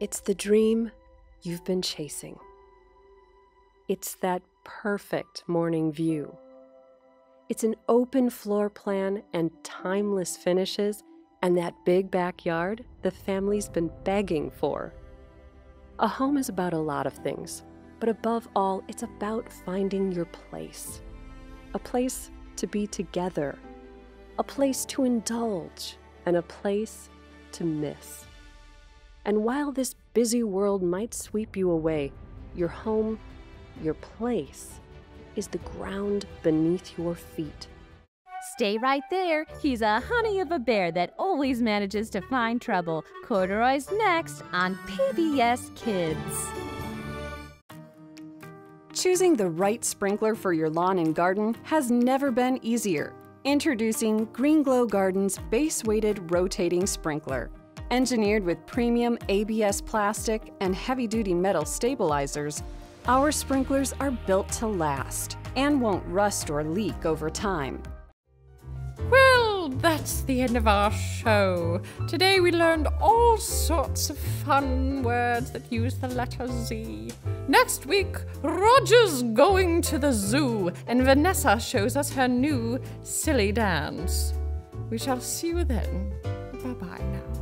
It's the dream you've been chasing. It's that perfect morning view. It's an open floor plan and timeless finishes, and that big backyard the family's been begging for. A home is about a lot of things, but above all, it's about finding your place. A place to be together, a place to indulge, and a place to miss. And while this busy world might sweep you away, your home, your place, is the ground beneath your feet. Stay right there. He's a honey of a bear that always manages to find trouble. Corduroy's next on PBS Kids. Choosing the right sprinkler for your lawn and garden has never been easier. Introducing Green Glow Garden's base weighted rotating sprinkler. Engineered with premium ABS plastic and heavy duty metal stabilizers, our sprinklers are built to last and won't rust or leak over time. Well, that's the end of our show. Today we learned all sorts of fun words that use the letter Z. Next week, Roger's going to the zoo, and Vanessa shows us her new silly dance. We shall see you then. Bye bye now.